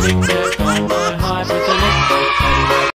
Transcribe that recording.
This